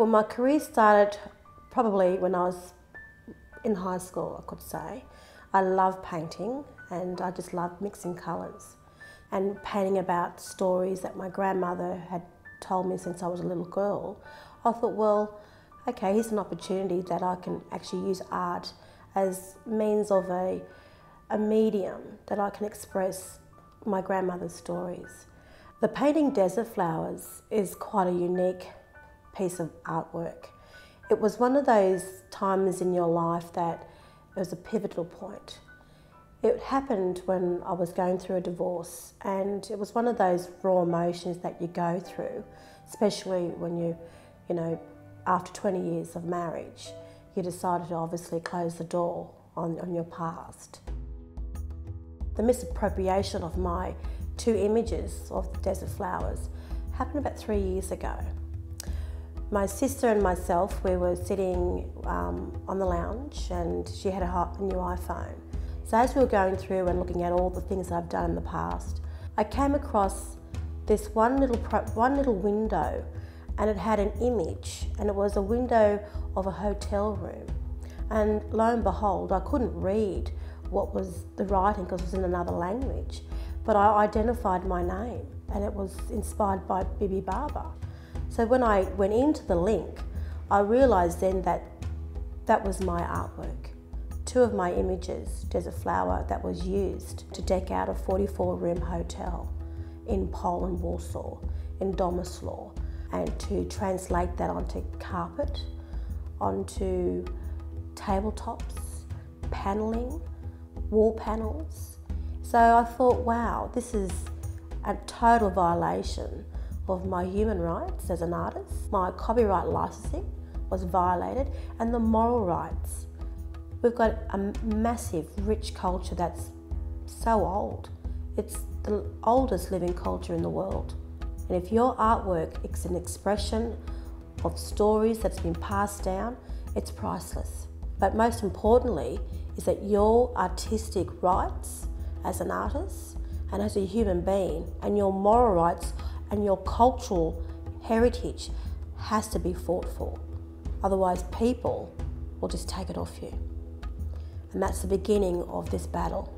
Well, my career started probably when I was in high school, I could say. I love painting and I just love mixing colours and painting about stories that my grandmother had told me since I was a little girl. I thought, well, okay, here's an opportunity that I can actually use art as means of a, a medium that I can express my grandmother's stories. The painting Desert Flowers is quite a unique piece of artwork. It was one of those times in your life that it was a pivotal point. It happened when I was going through a divorce, and it was one of those raw emotions that you go through, especially when you, you know, after 20 years of marriage, you decided to obviously close the door on, on your past. The misappropriation of my two images of the desert flowers happened about three years ago. My sister and myself, we were sitting um, on the lounge and she had a, new iPhone. So as we were going through and looking at all the things I've done in the past, I came across this one little, one little window and it had an image and it was a window of a hotel room. And lo and behold, I couldn't read what was the writing because it was in another language, but I identified my name and it was inspired by Bibi Barba. So when I went into the link, I realised then that that was my artwork. Two of my images, Desert Flower, that was used to deck out a 44 room hotel in Poland, Warsaw, in Domoslaw, and to translate that onto carpet, onto tabletops, panelling, wall panels. So I thought, wow, this is a total violation of my human rights as an artist. My copyright licensing was violated and the moral rights. We've got a massive, rich culture that's so old. It's the oldest living culture in the world. And if your artwork is an expression of stories that's been passed down, it's priceless. But most importantly, is that your artistic rights as an artist and as a human being and your moral rights and your cultural heritage has to be fought for. Otherwise, people will just take it off you. And that's the beginning of this battle.